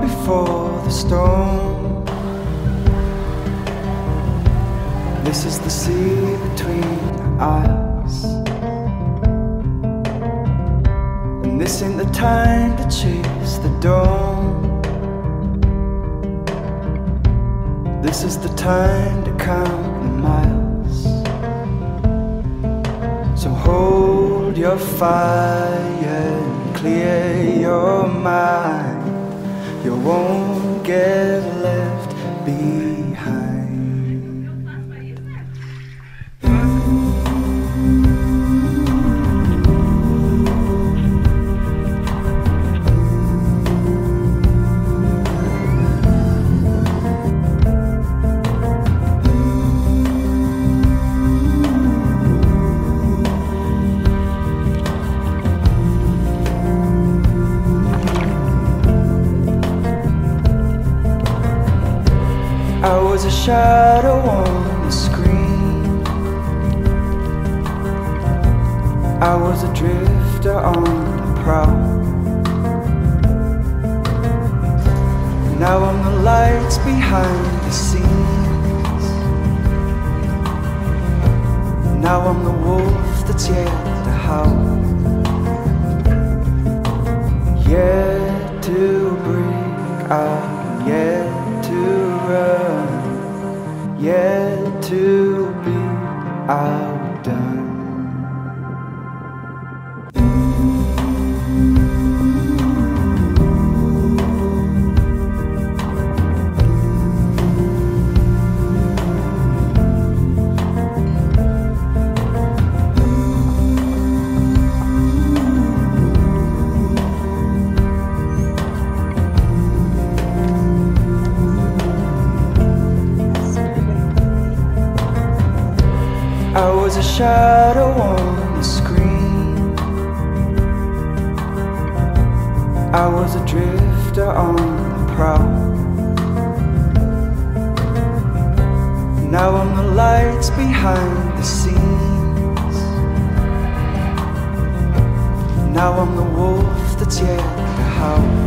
before the storm. This is the sea between us. And this ain't the time to chase the dawn. This is the time to count the miles. So hold your fire clear your mind. You won't get left behind. Was a shadow on the screen. I was a drifter on the prowl. Now I'm the lights behind the scenes. Now I'm the wolf that's yet to howl. Yet to break out, yet to be outdone. Shadow on the screen. I was a drifter on the prowl. Now I'm the lights behind the scenes. Now I'm the wolf that's yet to howl.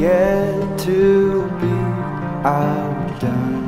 yet to be outdone.